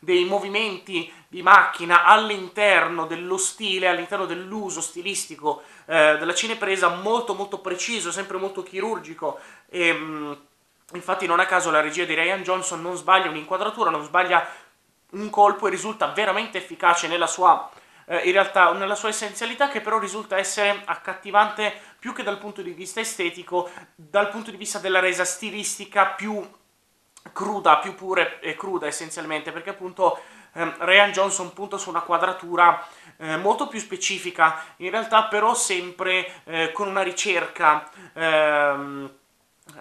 dei movimenti di macchina all'interno dello stile, all'interno dell'uso stilistico eh, della cinepresa molto molto preciso, sempre molto chirurgico. E mh, infatti non a caso la regia di Ryan Johnson non sbaglia un'inquadratura, non sbaglia un colpo e risulta veramente efficace nella sua eh, in realtà nella sua essenzialità che però risulta essere accattivante più che dal punto di vista estetico, dal punto di vista della resa stilistica più cruda, più pure e cruda essenzialmente, perché appunto eh, Ryan Johnson punta su una quadratura eh, molto più specifica, in realtà però sempre eh, con una ricerca ehm,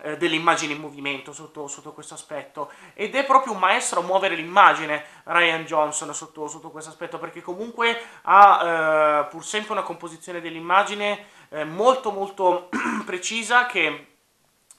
eh, dell'immagine in movimento sotto, sotto, questo aspetto. Ed è proprio un maestro a muovere l'immagine Ryan Johnson sotto, sotto questo aspetto perché comunque ha eh, pur sempre una composizione dell'immagine eh, molto molto precisa che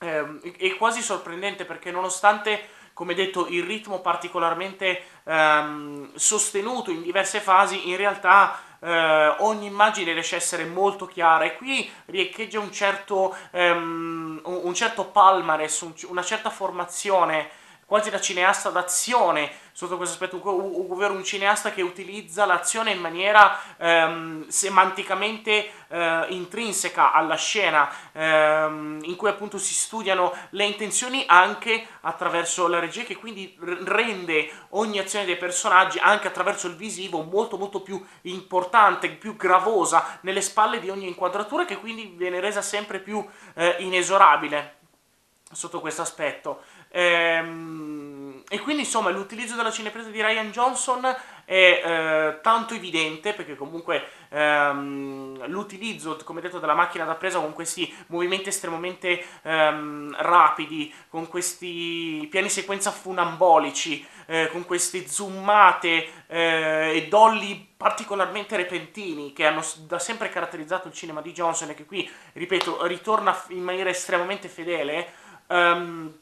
è quasi sorprendente perché nonostante, come detto, il ritmo particolarmente ehm, sostenuto in diverse fasi, in realtà eh, ogni immagine riesce a essere molto chiara. E qui riecheggia un certo, ehm, un certo palmares, un, una certa formazione quasi da cineasta d'azione sotto questo aspetto, ovvero un cineasta che utilizza l'azione in maniera ehm, semanticamente eh, intrinseca alla scena, ehm, in cui appunto si studiano le intenzioni anche attraverso la regia, che quindi rende ogni azione dei personaggi, anche attraverso il visivo, molto molto più importante, più gravosa nelle spalle di ogni inquadratura, che quindi viene resa sempre più eh, inesorabile sotto questo aspetto. Ehm, e quindi insomma l'utilizzo della cinepresa di Ryan Johnson è eh, tanto evidente perché comunque ehm, l'utilizzo, come detto, della macchina da presa con questi movimenti estremamente ehm, rapidi, con questi piani sequenza funambolici, eh, con queste zoomate eh, e dolly particolarmente repentini che hanno da sempre caratterizzato il cinema di Johnson e che qui, ripeto, ritorna in maniera estremamente fedele. Um,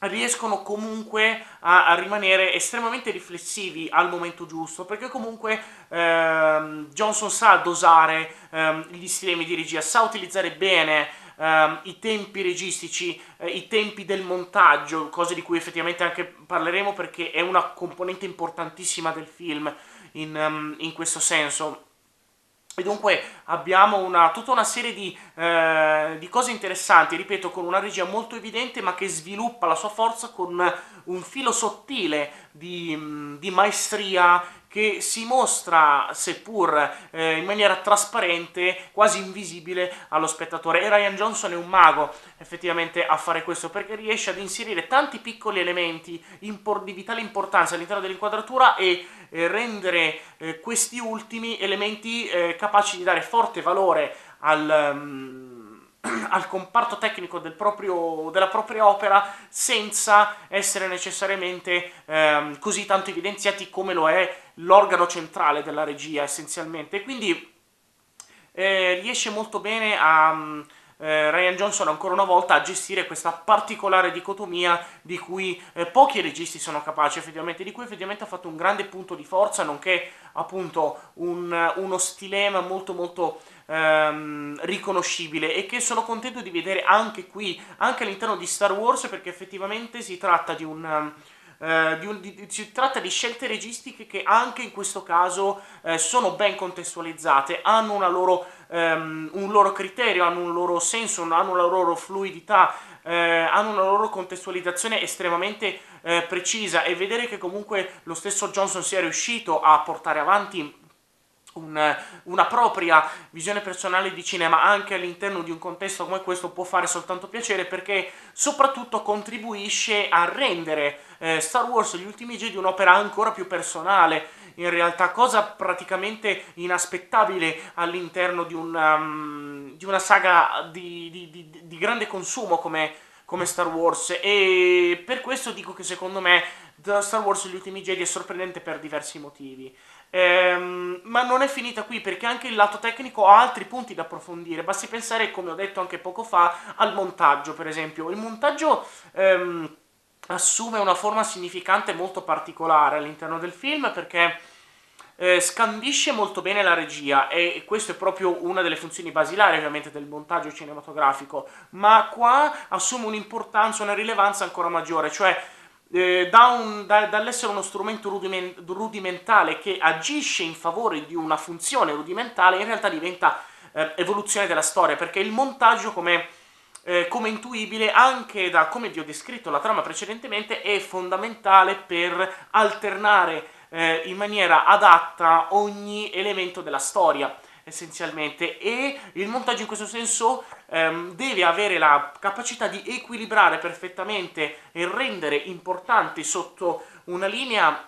riescono comunque a, a, rimanere estremamente riflessivi al momento giusto, perché comunque ehm, Johnson sa dosare ehm, gli stilemi di regia, sa utilizzare bene ehm, i tempi registici, eh, i tempi del montaggio, cose di cui effettivamente anche parleremo perché è una componente importantissima del film in, um, in questo senso. E dunque abbiamo una, tutta una serie di, eh, di, cose interessanti, ripeto, con una regia molto evidente ma che sviluppa la sua forza con un filo sottile di, di maestria che si mostra, seppur eh, in maniera trasparente, quasi invisibile allo spettatore. E Ryan Johnson è un mago effettivamente a fare questo perché riesce ad inserire tanti piccoli elementi di vitale importanza all'interno dell'inquadratura e rendere eh, questi ultimi elementi eh, capaci di dare forte valore al. Um, al comparto tecnico del proprio, della propria opera senza essere necessariamente ehm, così tanto evidenziati come lo è l'organo centrale della regia essenzialmente. Quindi eh, riesce molto bene a... Eh, Ryan Johnson ancora una volta a gestire questa particolare dicotomia di cui eh, pochi registi sono capaci effettivamente, di cui effettivamente ha fatto un grande punto di forza, nonché appunto un, uno stilema molto molto ehm, riconoscibile e che sono contento di vedere anche qui, anche all'interno di Star Wars, perché effettivamente si tratta di un, eh, di di, si tratta di scelte registiche che anche in questo caso eh, sono ben contestualizzate, hanno loro, um, un loro criterio, hanno un loro senso, hanno una loro fluidità, eh, hanno una loro contestualizzazione estremamente eh, precisa e vedere che comunque lo stesso Johnson sia riuscito a portare avanti un, una propria visione personale di cinema anche all'interno di un contesto come questo può fare soltanto piacere perché soprattutto contribuisce a rendere eh, Star Wars gli ultimi Jedi un'opera ancora più personale. In realtà cosa praticamente inaspettabile all'interno di, um, di una saga di, di, di, di grande consumo come, come Star Wars. E per questo dico che secondo me Star Wars gli ultimi Jedi è sorprendente per diversi motivi Ehm, ma non è finita qui perché anche il lato tecnico ha altri punti da approfondire. Basti pensare, come ho detto anche poco fa, al montaggio, per esempio. Il montaggio ehm, assume una forma significante molto particolare all'interno del film perché eh, scandisce molto bene la regia e questo è proprio una delle funzioni basilari ovviamente del montaggio cinematografico, ma qua assume un'importanza, una rilevanza ancora maggiore, cioè eh, da un, da, dall'essere uno strumento rudiment, rudimentale che agisce in favore di una funzione rudimentale, in realtà diventa eh, evoluzione della storia, perché il montaggio, come, eh, come intuibile, anche da come vi ho descritto la trama precedentemente, è fondamentale per alternare eh, in maniera adatta ogni elemento della storia essenzialmente. E il montaggio in questo senso ehm, deve avere la capacità di equilibrare perfettamente e rendere importante sotto una linea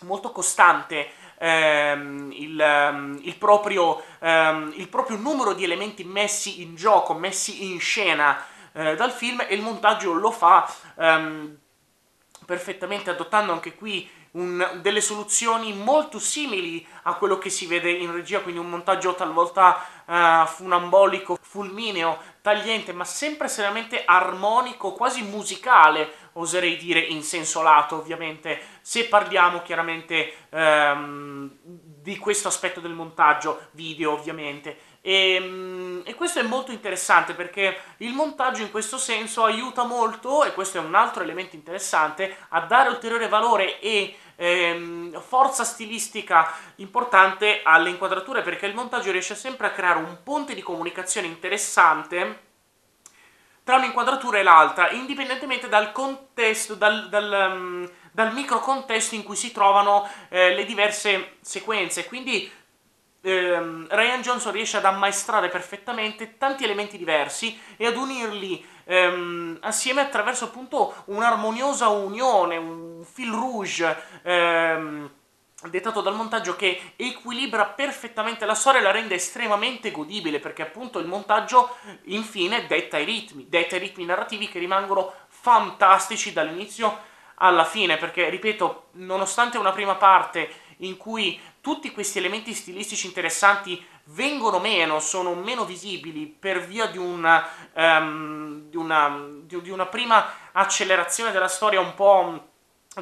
molto costante ehm, il, ehm, il, proprio, ehm, il, proprio, numero di elementi messi in gioco, messi in scena eh, dal film e il montaggio lo fa ehm, perfettamente adottando anche qui un, delle soluzioni molto simili a quello che si vede in regia, quindi un montaggio talvolta uh, funambolico, fulmineo, tagliente, ma sempre estremamente armonico, quasi musicale, oserei dire in senso lato, ovviamente, se parliamo chiaramente um, di questo aspetto del montaggio video, ovviamente. E, ehm, e, questo è molto interessante perché il montaggio in questo senso aiuta molto, e questo è un altro elemento interessante, a dare ulteriore valore e ehm, forza stilistica importante alle inquadrature perché il montaggio riesce sempre a creare un ponte di comunicazione interessante tra un'inquadratura e l'altra, indipendentemente dal contesto, dal, dal, um, dal micro contesto in cui si trovano eh, le diverse sequenze. Quindi ehm, Ryan Johnson riesce ad ammaestrare perfettamente tanti elementi diversi e ad unirli ehm, assieme attraverso appunto un'armoniosa unione, un fil rouge ehm, dettato dal montaggio che equilibra perfettamente la storia e la rende estremamente godibile perché appunto il montaggio infine detta i ritmi, detta i ritmi narrativi che rimangono fantastici dall'inizio alla fine perché ripeto nonostante una prima parte in cui tutti questi elementi stilistici interessanti vengono meno, sono meno visibili per via di una, um, di una, di, di una prima accelerazione della storia un po'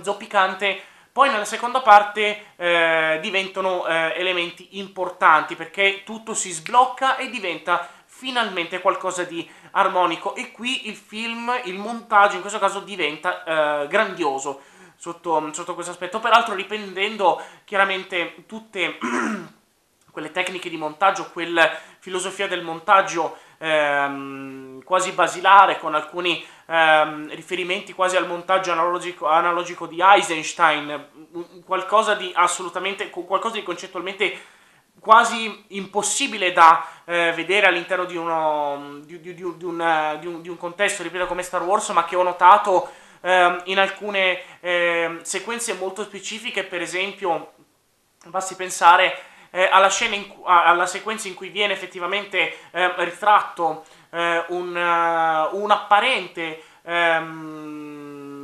zoppicante, poi nella seconda parte eh, diventano eh, elementi importanti perché tutto si sblocca e diventa finalmente qualcosa di armonico. E qui il film, il montaggio in questo caso diventa eh, grandioso sotto, sotto questo aspetto, peraltro riprendendo chiaramente tutte quelle tecniche di montaggio, quella filosofia del montaggio ehm, quasi basilare, con alcuni ehm, riferimenti quasi al montaggio analogico, analogico, di Eisenstein, qualcosa di assolutamente, qualcosa di concettualmente quasi impossibile da eh, vedere all'interno di, uno, di, di, di, un, di, un, di un contesto, ripeto, come Star Wars, ma che ho notato ehm, in alcune ehm, sequenze molto specifiche, per esempio, basti pensare eh, alla, in, alla sequenza in cui viene effettivamente eh, ritratto eh, un, uh, un, apparente um,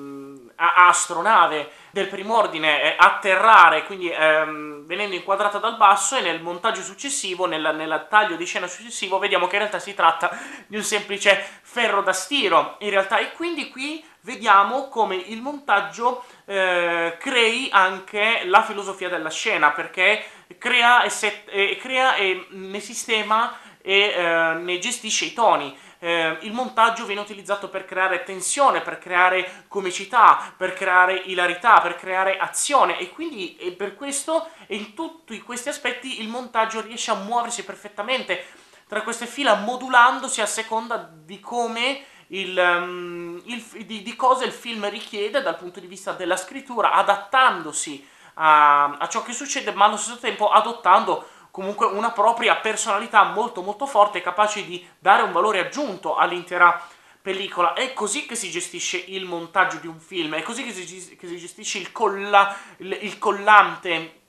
astronave del primordine eh, atterrare, quindi um, venendo inquadrata dal basso e nel montaggio successivo, nel, nel, taglio di scena successivo, vediamo che in realtà si tratta di un semplice ferro da stiro, in realtà, e quindi qui vediamo come il montaggio eh, crei anche la filosofia della scena, perché crea e, set, e, crea e ne sistema e eh, ne gestisce i toni. eh, il montaggio viene utilizzato per creare tensione, per creare comicità, per creare ilarità, per creare azione e quindi e per questo e in tutti questi aspetti il montaggio riesce a muoversi perfettamente tra queste fila modulandosi a seconda di come il, um, il, di, di, cosa il film richiede dal punto di vista della scrittura, adattandosi a, a ciò che succede, ma allo stesso tempo adottando comunque una propria personalità molto molto forte, capace di dare un valore aggiunto all'intera pellicola. È così che si gestisce il montaggio di un film, è così che si, che si gestisce il, colla, il, il collante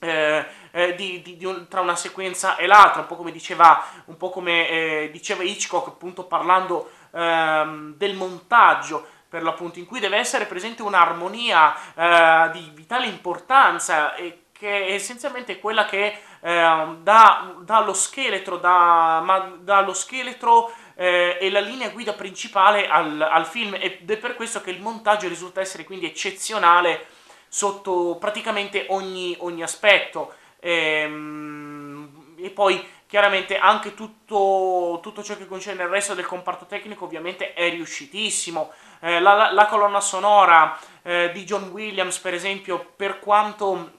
eh, eh, di, di, di un, tra una sequenza e l'altra, un po' come diceva, po come, eh, diceva Hitchcock, appunto parlando ehm, del montaggio per l'appunto, in cui deve essere presente un'armonia eh, di vitale importanza e che è essenzialmente quella che eh, dà, lo scheletro, dà, ma, dà lo scheletro eh, e la linea guida principale al, al, film ed è per questo che il montaggio risulta essere quindi eccezionale sotto praticamente ogni, ogni aspetto. Ehm, e poi chiaramente anche tutto, tutto, ciò che concerne il resto del comparto tecnico ovviamente è riuscitissimo. Eh, la, la, colonna sonora eh, di John Williams, per esempio, per quanto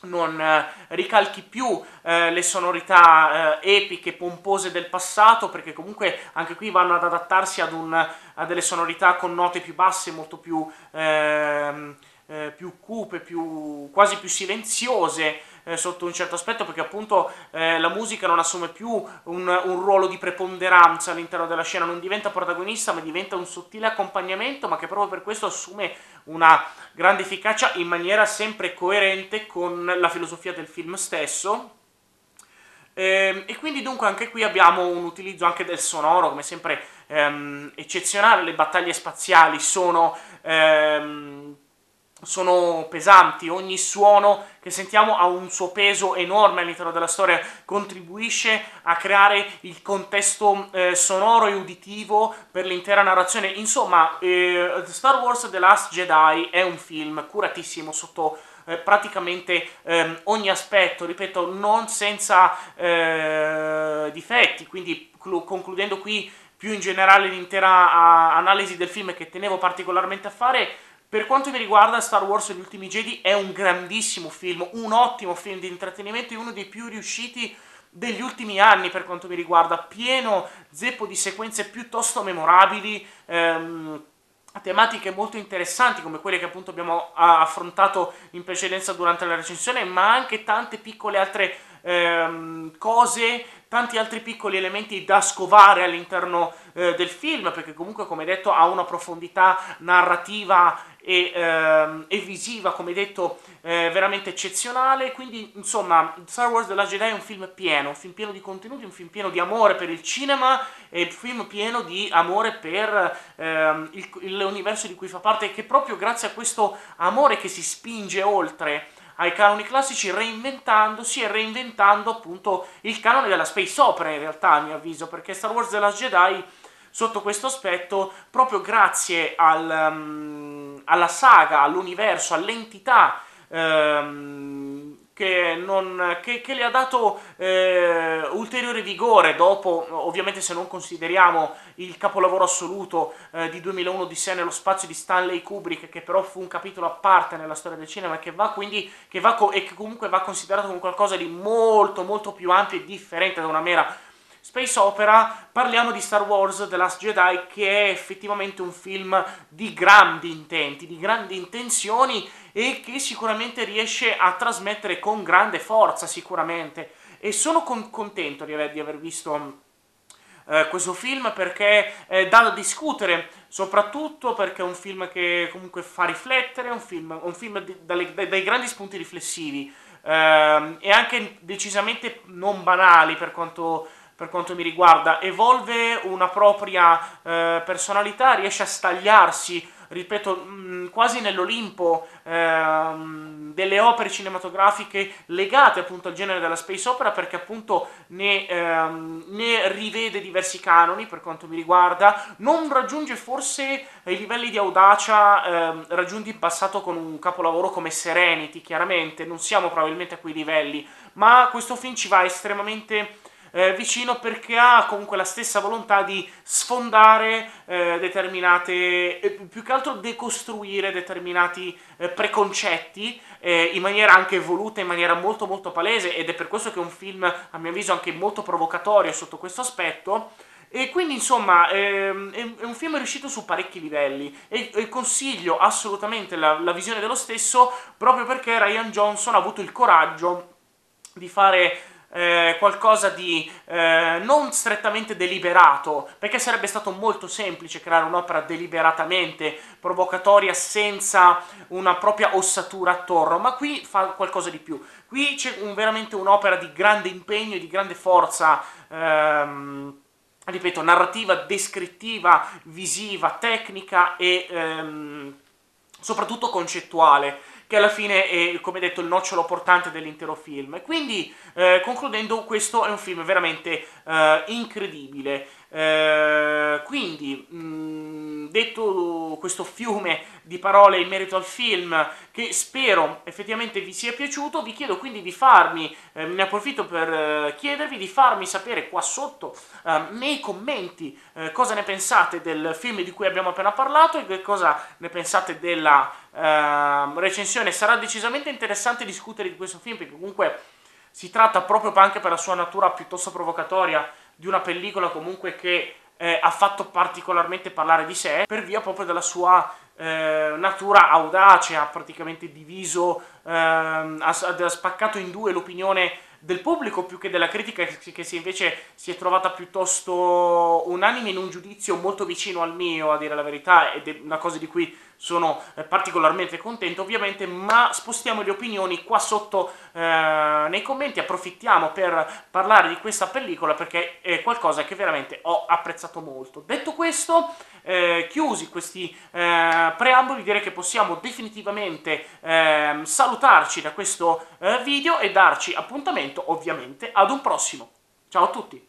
non eh, ricalchi più eh, le sonorità eh, epiche, pompose del passato, perché comunque anche qui vanno ad adattarsi ad, un, a delle sonorità con note più basse, molto più, ehm, eh, più cupe, più, quasi più silenziose, eh, sotto un certo aspetto perché appunto eh, la musica non assume più un, un, ruolo di preponderanza all'interno della scena, non diventa protagonista ma diventa un sottile accompagnamento ma che proprio per questo assume una grande efficacia in maniera sempre coerente con la filosofia del film stesso. Ehm, e quindi dunque anche qui abbiamo un utilizzo anche del sonoro, come sempre ehm, eccezionale, le battaglie spaziali sono ehm, sono pesanti, ogni suono che sentiamo ha un suo peso enorme all'interno della storia, contribuisce a creare il contesto eh, sonoro e uditivo per l'intera narrazione. Insomma, eh, Star Wars The Last Jedi è un film curatissimo sotto eh, praticamente ehm, ogni aspetto, ripeto, non senza eh, difetti, quindi concludendo qui più in generale l'intera analisi del film che tenevo particolarmente a fare, per quanto mi riguarda, Star Wars Gli Ultimi Jedi è un grandissimo film, un ottimo film di intrattenimento e uno dei più riusciti degli ultimi anni per quanto mi riguarda, pieno zeppo di sequenze piuttosto memorabili, ehm, tematiche molto interessanti come quelle che appunto abbiamo affrontato in precedenza durante la recensione, ma anche tante piccole altre ehm, cose, tanti altri piccoli elementi da scovare all'interno eh, del film, perché comunque come detto ha una profondità narrativa e, ehm, e visiva, come detto, eh, veramente eccezionale. Quindi, insomma, Star Wars The Last Jedi è un film pieno, un film pieno di contenuti, un film pieno di amore per il cinema e un film pieno di amore per ehm, l'universo di cui fa parte, che proprio grazie a questo amore che si spinge oltre ai canoni classici reinventandosi e reinventando appunto il canone della space opera in realtà a mio avviso perché Star Wars The Last Jedi sotto questo aspetto, proprio grazie al, um, alla saga, all'universo, all'entità um, che, non, che, che, le ha dato eh, ulteriore vigore dopo, ovviamente se non consideriamo il capolavoro assoluto eh, di 2001 di sé nello spazio di Stanley Kubrick, che però fu un capitolo a parte nella storia del cinema che va quindi, che va e che comunque va considerato come qualcosa di molto molto più ampio e differente da una mera space opera, parliamo di Star Wars The Last Jedi che è effettivamente un film di grandi intenti, di grandi intenzioni e che sicuramente riesce a trasmettere con grande forza sicuramente. E sono con contento di aver, di aver visto eh, questo film perché è da discutere, soprattutto perché è un film che comunque fa riflettere, un film, un film di, dalle, dai, dai, grandi spunti riflessivi eh, e anche decisamente non banali per quanto per quanto mi riguarda, evolve una propria eh, personalità, riesce a stagliarsi, ripeto, mh, mm, quasi nell'Olimpo eh, delle opere cinematografiche legate appunto al genere della space opera perché appunto ne, ehm, ne rivede diversi canoni per quanto mi riguarda, non raggiunge forse i livelli di audacia eh, raggiunti in passato con un capolavoro come Serenity, chiaramente, non siamo probabilmente a quei livelli, ma questo film ci va estremamente eh, vicino perché ha comunque la stessa volontà di sfondare eh, determinate, eh, più che altro decostruire determinati eh, preconcetti eh, in maniera anche voluta, in maniera molto molto palese ed è per questo che è un film a mio avviso anche molto provocatorio sotto questo aspetto. E quindi insomma ehm, è un film riuscito su parecchi livelli e, e consiglio assolutamente la, la visione dello stesso proprio perché Ryan Johnson ha avuto il coraggio di fare eh, qualcosa di eh, non strettamente deliberato, perché sarebbe stato molto semplice creare un'opera deliberatamente provocatoria senza una propria ossatura attorno, ma qui fa qualcosa di più. Qui c'è un, veramente un'opera di grande impegno e di grande forza. Ehm, ripeto, narrativa, descrittiva, visiva, tecnica e ehm, soprattutto concettuale che alla fine è, come detto, il nocciolo portante dell'intero film. Quindi, eh, concludendo, questo è un film veramente eh, incredibile. Eh, quindi, mh, mm, detto questo fiume di parole in merito al film, che spero effettivamente vi sia piaciuto, vi chiedo quindi di farmi, eh, ne approfitto per eh, chiedervi di farmi sapere qua sotto eh, nei commenti eh, cosa ne pensate del film di cui abbiamo appena parlato e che cosa ne pensate della ehm, recensione. Sarà decisamente interessante discutere di questo film perché comunque si tratta proprio anche per la sua natura piuttosto provocatoria di una pellicola comunque che eh, ha fatto particolarmente parlare di sé per via proprio della sua eh, natura audace, ha praticamente diviso, ehm, ha, ha, spaccato in due l'opinione del pubblico più che della critica che si invece si è trovata piuttosto unanime in un giudizio molto vicino al mio, a dire la verità, ed è una cosa di cui sono eh, particolarmente contento ovviamente, ma spostiamo le opinioni qua sotto eh, nei commenti, approfittiamo per parlare di questa pellicola perché è qualcosa che veramente ho apprezzato molto. Detto questo, eh, chiusi questi eh, preamboli, direi che possiamo definitivamente ehm, salutarci da questo eh, video e darci appuntamento ovviamente ad un prossimo. Ciao a tutti!